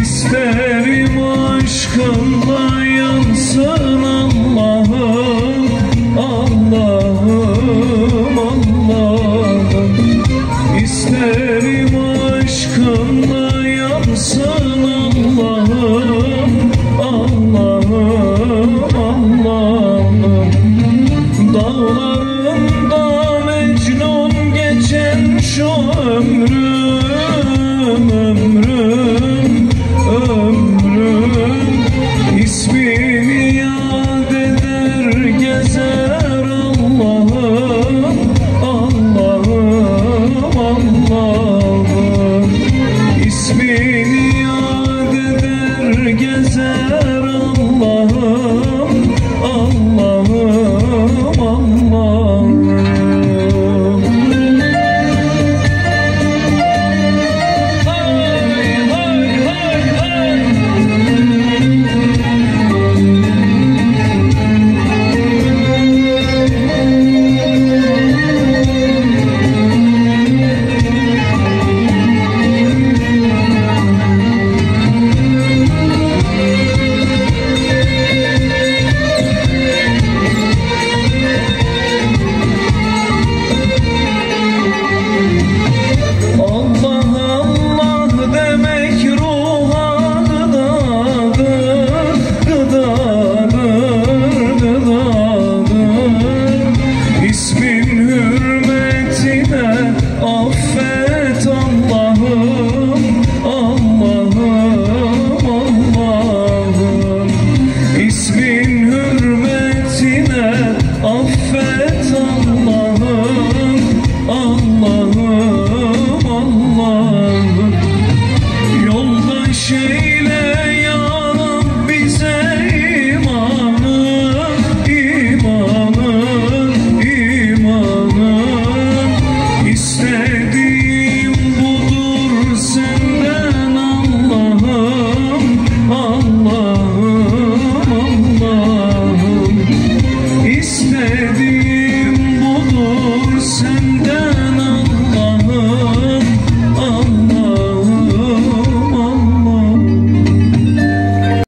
İsterim aşkınla yansın Allah'ım Allah'ım Allah'ım. İsterim aşkınla yansın reason